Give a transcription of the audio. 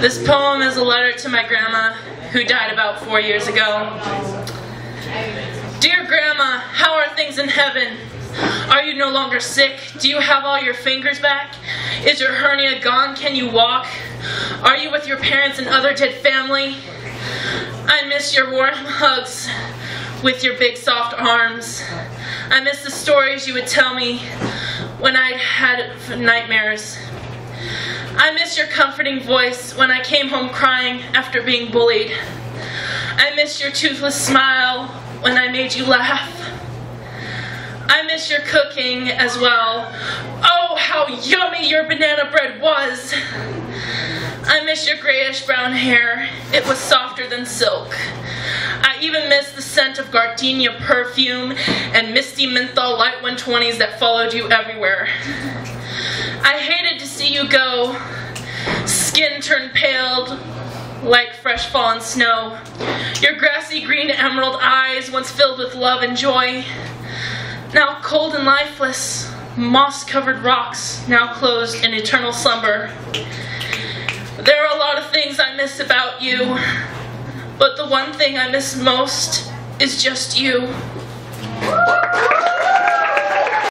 This poem is a letter to my grandma, who died about four years ago. Dear Grandma, how are things in heaven? Are you no longer sick? Do you have all your fingers back? Is your hernia gone? Can you walk? Are you with your parents and other dead family? I miss your warm hugs with your big soft arms. I miss the stories you would tell me when I'd had nightmares. I miss your comforting voice when I came home crying after being bullied. I miss your toothless smile when I made you laugh. I miss your cooking as well. Oh, how yummy your banana bread was. I miss your grayish brown hair. It was softer than silk. I even miss the scent of gardenia perfume and misty menthol light 120s that followed you everywhere. I hated to you go. Skin turned pale like fresh fallen snow. Your grassy green emerald eyes, once filled with love and joy, now cold and lifeless. Moss covered rocks, now closed in eternal slumber. There are a lot of things I miss about you, but the one thing I miss most is just you.